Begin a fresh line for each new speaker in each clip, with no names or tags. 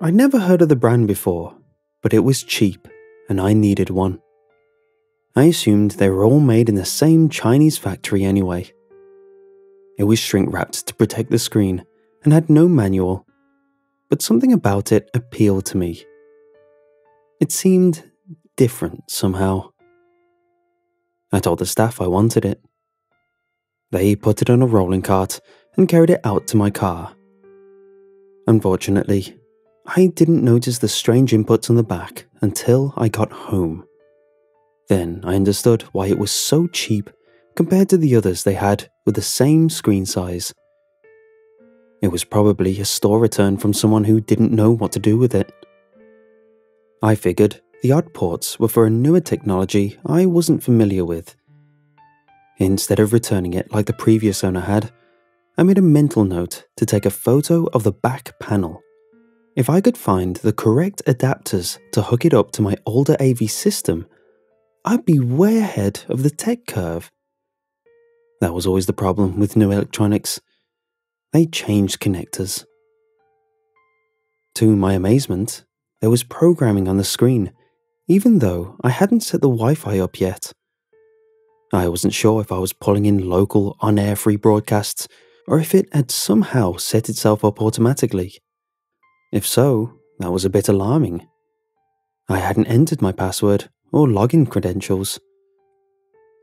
I'd never heard of the brand before, but it was cheap and I needed one. I assumed they were all made in the same Chinese factory anyway. It was shrink wrapped to protect the screen and had no manual, but something about it appealed to me. It seemed different somehow. I told the staff I wanted it. They put it on a rolling cart and carried it out to my car. Unfortunately, I didn't notice the strange inputs on the back until I got home. Then I understood why it was so cheap compared to the others they had with the same screen size. It was probably a store return from someone who didn't know what to do with it. I figured the odd ports were for a newer technology I wasn't familiar with. Instead of returning it like the previous owner had, I made a mental note to take a photo of the back panel. If I could find the correct adapters to hook it up to my older AV system, I'd be way ahead of the tech curve. That was always the problem with new electronics. They changed connectors. To my amazement, there was programming on the screen, even though I hadn't set the Wi Fi up yet. I wasn't sure if I was pulling in local on air free broadcasts or if it had somehow set itself up automatically. If so, that was a bit alarming. I hadn't entered my password or login credentials.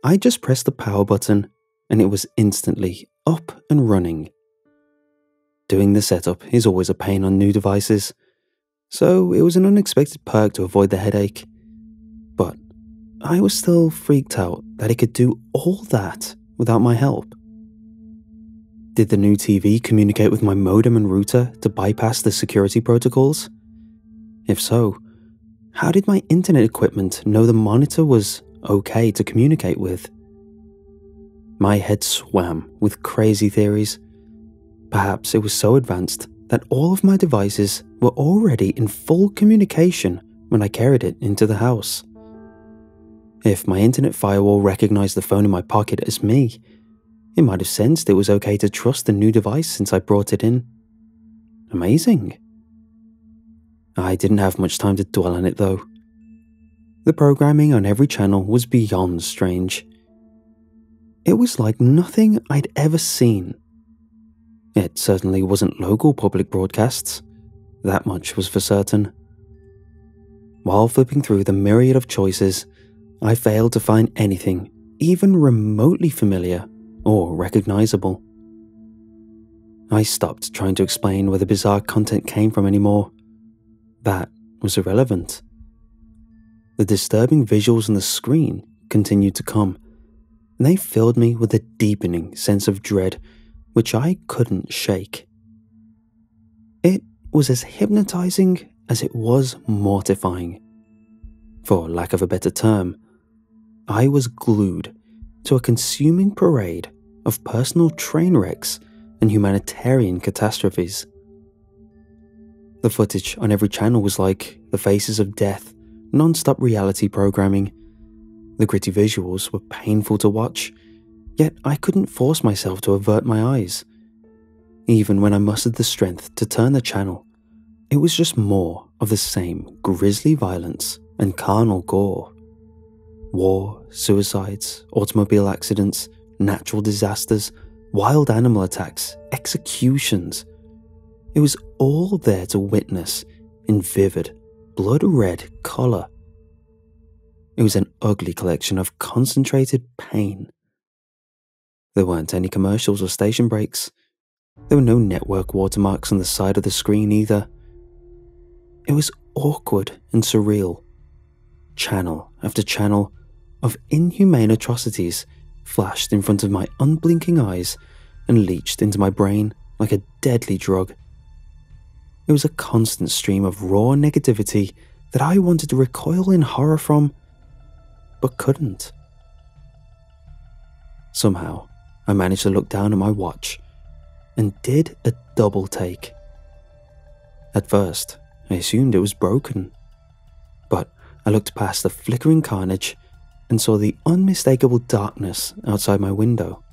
I just pressed the power button and it was instantly up and running. Doing the setup is always a pain on new devices, so it was an unexpected perk to avoid the headache. But I was still freaked out that it could do all that without my help. Did the new TV communicate with my modem and router to bypass the security protocols? If so, how did my internet equipment know the monitor was okay to communicate with? My head swam with crazy theories. Perhaps it was so advanced that all of my devices were already in full communication when I carried it into the house. If my internet firewall recognized the phone in my pocket as me, it might have sensed it was okay to trust the new device since I brought it in. Amazing. I didn't have much time to dwell on it though. The programming on every channel was beyond strange. It was like nothing I'd ever seen. It certainly wasn't local public broadcasts, that much was for certain. While flipping through the myriad of choices, I failed to find anything even remotely familiar or recognizable. I stopped trying to explain where the bizarre content came from anymore. That was irrelevant. The disturbing visuals on the screen continued to come, and they filled me with a deepening sense of dread which I couldn't shake. It was as hypnotizing as it was mortifying. For lack of a better term, I was glued to a consuming parade of personal train wrecks and humanitarian catastrophes. The footage on every channel was like the faces of death, non stop reality programming. The gritty visuals were painful to watch, yet I couldn't force myself to avert my eyes. Even when I mustered the strength to turn the channel, it was just more of the same grisly violence and carnal gore. War, suicides, automobile accidents, natural disasters, wild animal attacks, executions. It was all there to witness in vivid, blood red colour. It was an ugly collection of concentrated pain. There weren't any commercials or station breaks. There were no network watermarks on the side of the screen either. It was awkward and surreal. Channel after channel of inhumane atrocities flashed in front of my unblinking eyes and leached into my brain like a deadly drug. It was a constant stream of raw negativity that I wanted to recoil in horror from, but couldn't. Somehow, I managed to look down at my watch and did a double take. At first, I assumed it was broken, but I looked past the flickering carnage and saw the unmistakable darkness outside my window.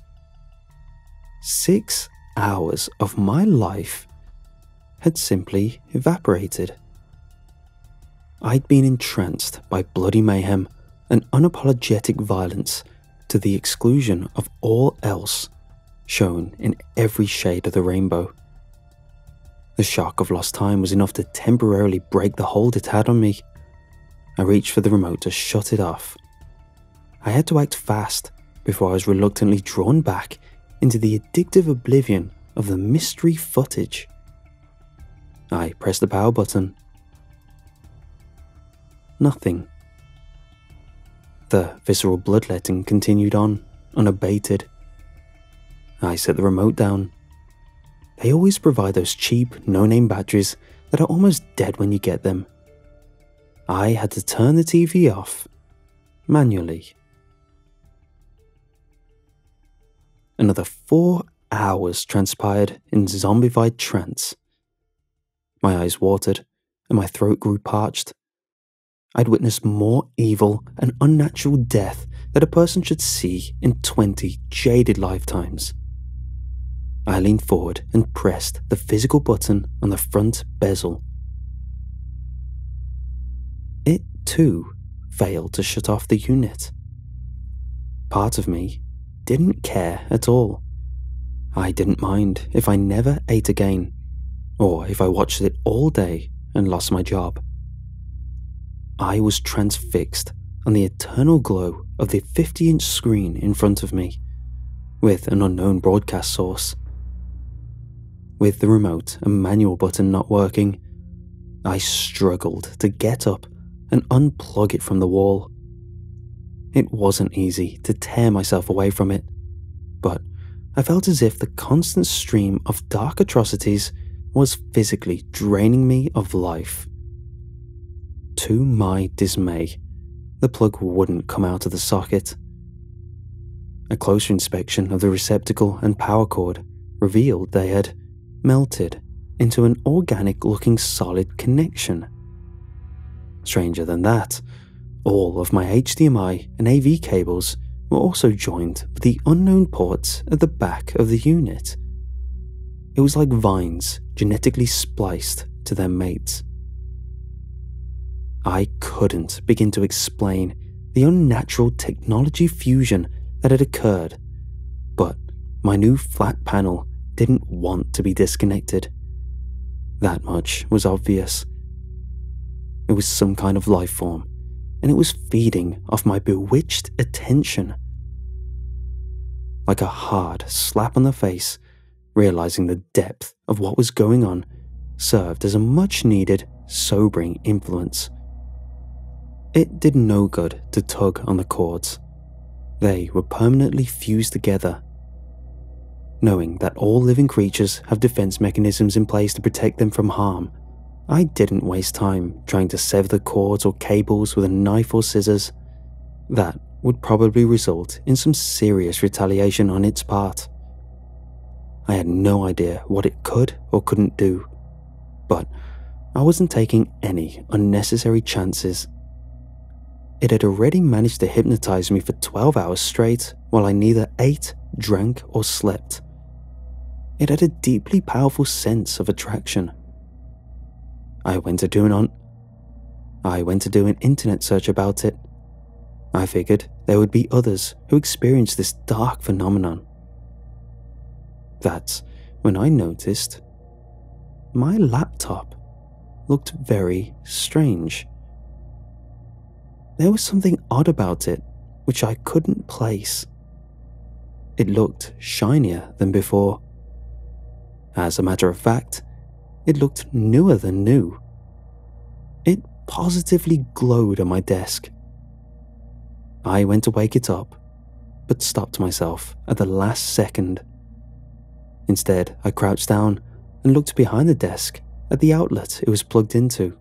Six hours of my life had simply evaporated. I'd been entranced by bloody mayhem and unapologetic violence to the exclusion of all else shown in every shade of the rainbow. The shock of lost time was enough to temporarily break the hold it had on me. I reached for the remote to shut it off. I had to act fast before I was reluctantly drawn back into the addictive oblivion of the mystery footage. I pressed the power button. Nothing. The visceral bloodletting continued on, unabated. I set the remote down. They always provide those cheap, no name batteries that are almost dead when you get them. I had to turn the TV off manually. Another four hours transpired in zombified trance. My eyes watered and my throat grew parched. I'd witnessed more evil and unnatural death that a person should see in 20 jaded lifetimes. I leaned forward and pressed the physical button on the front bezel. It, too, failed to shut off the unit. Part of me didn't care at all. I didn't mind if I never ate again, or if I watched it all day and lost my job. I was transfixed on the eternal glow of the 50 inch screen in front of me, with an unknown broadcast source. With the remote and manual button not working, I struggled to get up and unplug it from the wall. It wasn't easy to tear myself away from it, but I felt as if the constant stream of dark atrocities was physically draining me of life. To my dismay, the plug wouldn't come out of the socket. A closer inspection of the receptacle and power cord revealed they had melted into an organic looking solid connection. Stranger than that, all of my HDMI and AV cables were also joined with the unknown ports at the back of the unit. It was like vines genetically spliced to their mates. I couldn't begin to explain the unnatural technology fusion that had occurred, but my new flat panel didn't want to be disconnected. That much was obvious. It was some kind of life form, and it was feeding off my bewitched attention. Like a hard slap on the face, realizing the depth of what was going on served as a much needed, sobering influence. It did no good to tug on the cords. They were permanently fused together. Knowing that all living creatures have defense mechanisms in place to protect them from harm, I didn't waste time trying to sever the cords or cables with a knife or scissors. That would probably result in some serious retaliation on its part. I had no idea what it could or couldn't do, but I wasn't taking any unnecessary chances. It had already managed to hypnotize me for 12 hours straight while I neither ate, drank, or slept. It had a deeply powerful sense of attraction. I went to do an on I went to do an internet search about it. I figured there would be others who experienced this dark phenomenon. That's when I noticed my laptop looked very strange. There was something odd about it which I couldn't place. It looked shinier than before. As a matter of fact, it looked newer than new. It positively glowed on my desk. I went to wake it up, but stopped myself at the last second. Instead, I crouched down and looked behind the desk at the outlet it was plugged into.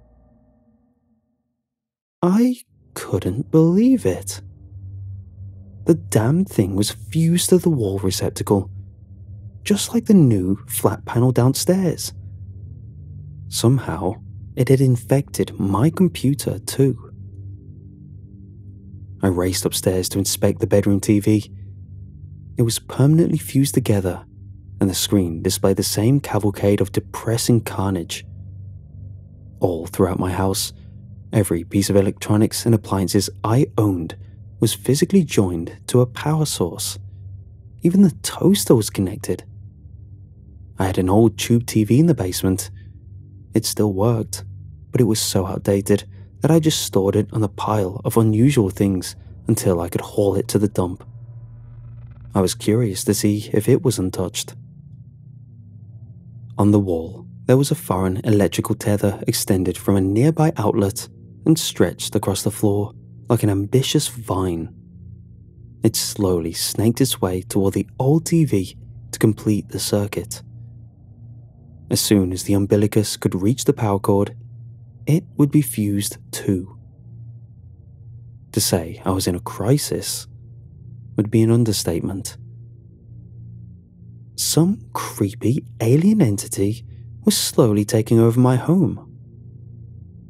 I couldn't believe it. The damn thing was fused to the wall receptacle, just like the new flat panel downstairs. Somehow, it had infected my computer too. I raced upstairs to inspect the bedroom TV. It was permanently fused together, and the screen displayed the same cavalcade of depressing carnage. All throughout my house, every piece of electronics and appliances I owned was physically joined to a power source. Even the toaster was connected. I had an old tube TV in the basement. It still worked, but it was so outdated that I just stored it on a pile of unusual things until I could haul it to the dump. I was curious to see if it was untouched. On the wall, there was a foreign electrical tether extended from a nearby outlet and stretched across the floor like an ambitious vine. It slowly snaked its way toward the old TV to complete the circuit. As soon as the umbilicus could reach the power cord, it would be fused too. To say I was in a crisis would be an understatement. Some creepy alien entity was slowly taking over my home.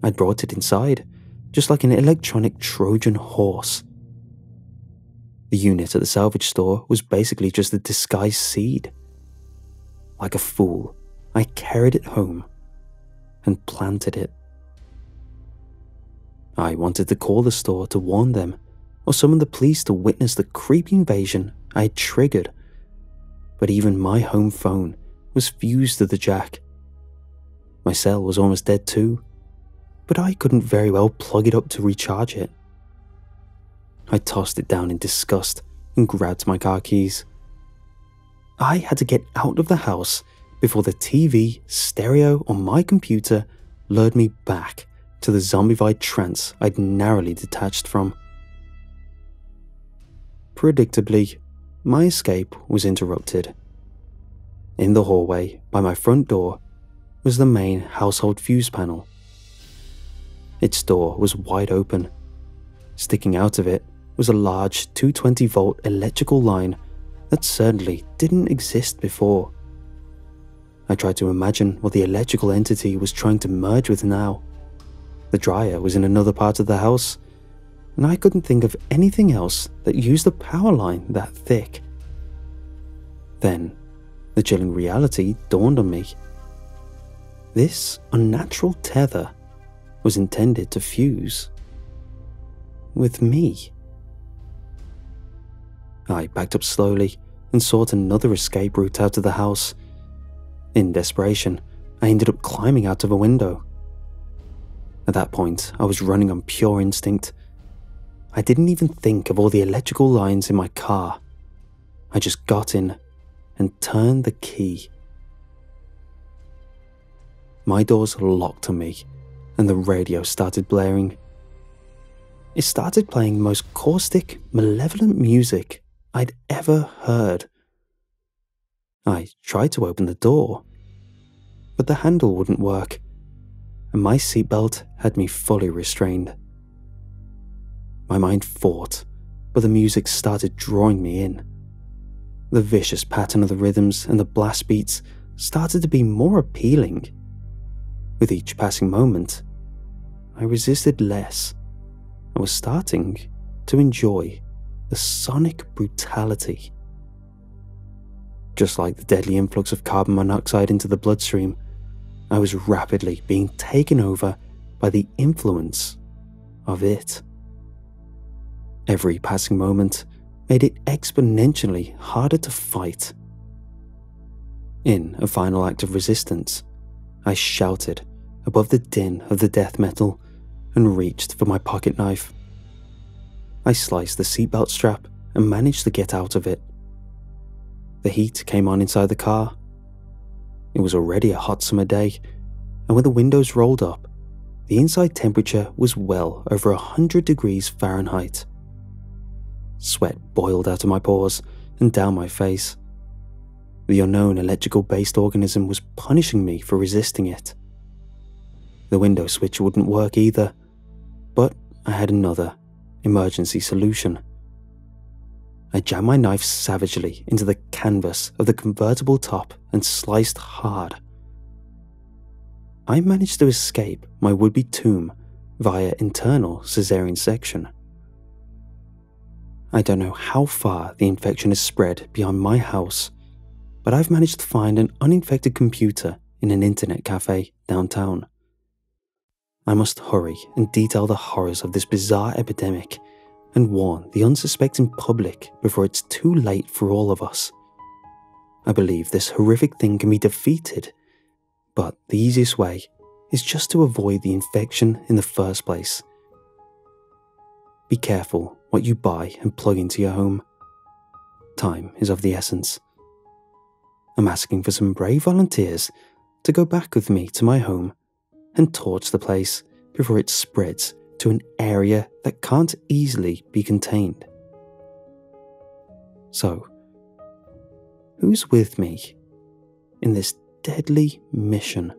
I'd brought it inside, just like an electronic Trojan horse. The unit at the salvage store was basically just a disguised seed. Like a fool, I carried it home and planted it. I wanted to call the store to warn them or summon the police to witness the creepy invasion I had triggered. But even my home phone was fused to the jack. My cell was almost dead too, but I couldn't very well plug it up to recharge it. I tossed it down in disgust and grabbed my car keys. I had to get out of the house before the TV, stereo, or my computer lured me back to the zombified trance I'd narrowly detached from. Predictably, my escape was interrupted. In the hallway, by my front door, was the main household fuse panel. Its door was wide open. Sticking out of it was a large 220 volt electrical line that certainly didn't exist before. I tried to imagine what the electrical entity was trying to merge with now. The dryer was in another part of the house, and I couldn't think of anything else that used a power line that thick. Then, the chilling reality dawned on me. This unnatural tether was intended to fuse with me. I backed up slowly and sought another escape route out of the house. In desperation, I ended up climbing out of a window. At that point, I was running on pure instinct I didn't even think of all the electrical lines in my car. I just got in and turned the key. My doors locked on me, and the radio started blaring. It started playing the most caustic, malevolent music I'd ever heard. I tried to open the door, but the handle wouldn't work, and my seatbelt had me fully restrained. My mind fought, but the music started drawing me in. The vicious pattern of the rhythms and the blast beats started to be more appealing. With each passing moment, I resisted less and was starting to enjoy the sonic brutality. Just like the deadly influx of carbon monoxide into the bloodstream, I was rapidly being taken over by the influence of it. Every passing moment made it exponentially harder to fight. In a final act of resistance, I shouted above the din of the death metal and reached for my pocket knife. I sliced the seatbelt strap and managed to get out of it. The heat came on inside the car. It was already a hot summer day, and with the windows rolled up, the inside temperature was well over 100 degrees Fahrenheit. Sweat boiled out of my pores and down my face. The unknown electrical based organism was punishing me for resisting it. The window switch wouldn't work either, but I had another emergency solution. I jammed my knife savagely into the canvas of the convertible top and sliced hard. I managed to escape my would be tomb via internal caesarean section. I don't know how far the infection has spread beyond my house, but I've managed to find an uninfected computer in an internet cafe downtown. I must hurry and detail the horrors of this bizarre epidemic and warn the unsuspecting public before it's too late for all of us. I believe this horrific thing can be defeated, but the easiest way is just to avoid the infection in the first place. Be careful what you buy and plug into your home. Time is of the essence. I'm asking for some brave volunteers to go back with me to my home and torch the place before it spreads to an area that can't easily be contained. So, who's with me in this deadly mission?